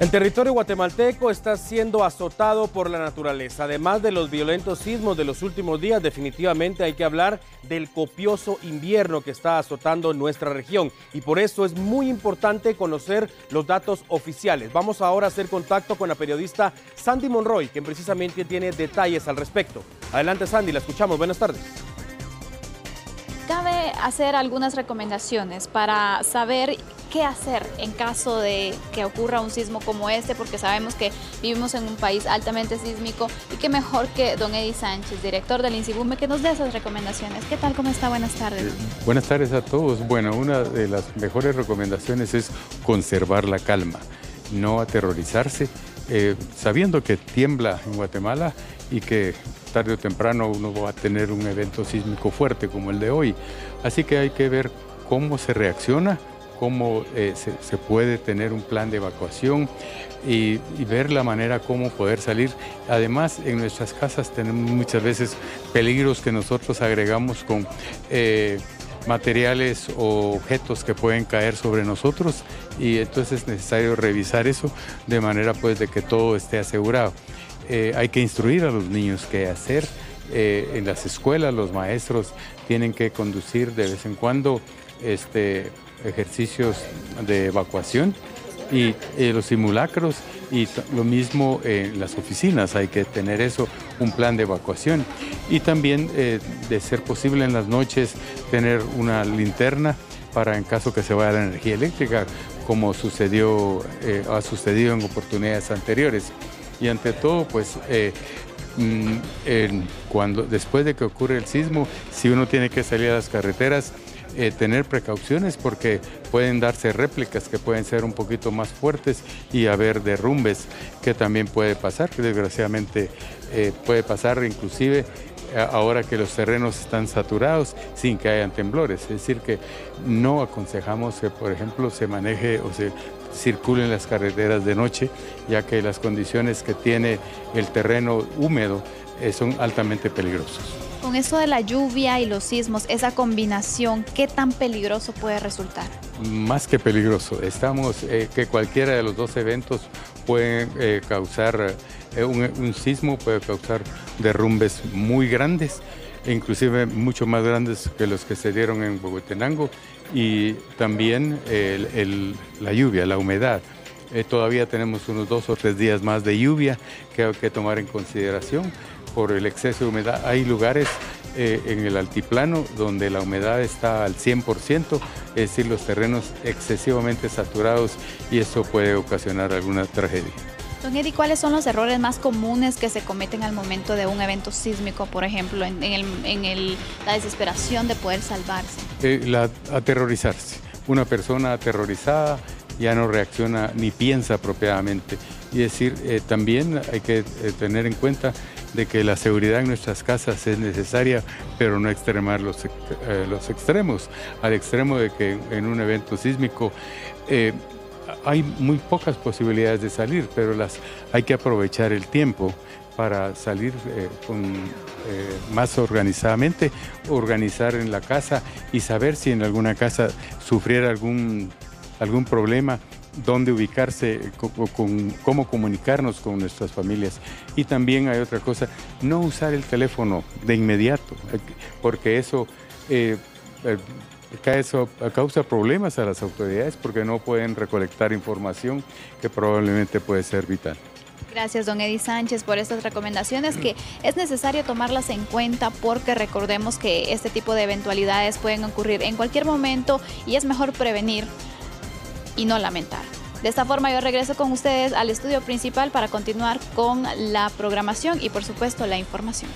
El territorio guatemalteco está siendo azotado por la naturaleza. Además de los violentos sismos de los últimos días, definitivamente hay que hablar del copioso invierno que está azotando nuestra región. Y por eso es muy importante conocer los datos oficiales. Vamos ahora a hacer contacto con la periodista Sandy Monroy, quien precisamente tiene detalles al respecto. Adelante Sandy, la escuchamos. Buenas tardes. Cabe hacer algunas recomendaciones para saber qué hacer en caso de que ocurra un sismo como este, porque sabemos que vivimos en un país altamente sísmico y qué mejor que don Eddie Sánchez, director del INSIBUME, que nos dé esas recomendaciones. ¿Qué tal? ¿Cómo está? Buenas tardes. Eh, buenas tardes a todos. Bueno, una de las mejores recomendaciones es conservar la calma, no aterrorizarse, eh, sabiendo que tiembla en Guatemala y que tarde o temprano uno va a tener un evento sísmico fuerte como el de hoy. Así que hay que ver cómo se reacciona, cómo eh, se, puede tener un plan de evacuación y, ver la manera cómo poder salir. Además, en nuestras casas tenemos muchas veces peligros que nosotros agregamos con eh, materiales o objetos que pueden caer sobre nosotros y entonces es necesario revisar eso de manera pues de que todo esté asegurado. Eh, hay que instruir a los niños qué hacer. En las escuelas los maestros tienen que conducir de vez en cuando este, ejercicios de evacuación y eh, los simulacros y lo mismo en las oficinas, hay que tener eso, un plan de evacuación. Y también de ser posible en las noches tener una linterna para en caso que se vaya la energía eléctrica, como sucedió, ha sucedido en oportunidades anteriores. Y ante todo pues mm, cuando, después de que ocurre el sismo, si uno tiene que salir a las carreteras, eh, tener precauciones porque pueden darse réplicas que pueden ser un poquito más fuertes y haber derrumbes que también puede pasar, que desgraciadamente eh, puede pasar inclusive ahora que los terrenos están saturados sin que hayan temblores. Es decir, que no aconsejamos que, por ejemplo, se maneje o se circulen las carreteras de noche, ya que las condiciones que tiene el terreno húmedo eh, son altamente peligrosos. Eso de la lluvia y los sismos, esa combinación, ¿qué tan peligroso puede resultar? Más que peligroso. Estamos eh, que cualquiera de los dos eventos puede eh, causar un, un, sismo, puede causar derrumbes muy grandes, inclusive mucho más grandes que los que se dieron en Bogotenango y también la lluvia, la humedad. Eh, todavía tenemos unos dos o tres días más de lluvia que hay que tomar en consideración por el exceso de humedad. Hay lugares eh, en el altiplano donde la humedad está al 100%, es decir, los terrenos excesivamente saturados y eso puede ocasionar alguna tragedia. Don Eddie, ¿cuáles son los errores más comunes que se cometen al momento de un evento sísmico, por ejemplo, en, la desesperación de poder salvarse? Eh, la, aterrorizarse. Una persona aterrorizada ya no reacciona ni piensa apropiadamente. Y decir, eh, también hay que eh, tener en cuenta de que la seguridad en nuestras casas es necesaria, pero no extremar los, los extremos, al extremo de que en un evento sísmico hay muy pocas posibilidades de salir, pero las hay que aprovechar el tiempo para salir eh, eh, más organizadamente, organizar en la casa y saber si en alguna casa sufriera algún, algún problema, dónde ubicarse, con, cómo comunicarnos con nuestras familias. Y también hay otra cosa, no usar el teléfono de inmediato, porque eso eh, eso causa problemas a las autoridades porque no pueden recolectar información que probablemente puede ser vital. Gracias, don Eddie Sánchez, por estas recomendaciones que es necesario tomarlas en cuenta porque recordemos que este tipo de eventualidades pueden ocurrir en cualquier momento y es mejor prevenir y no lamentar. De esta forma yo regreso con ustedes al estudio principal para continuar con la programación y por supuesto la información.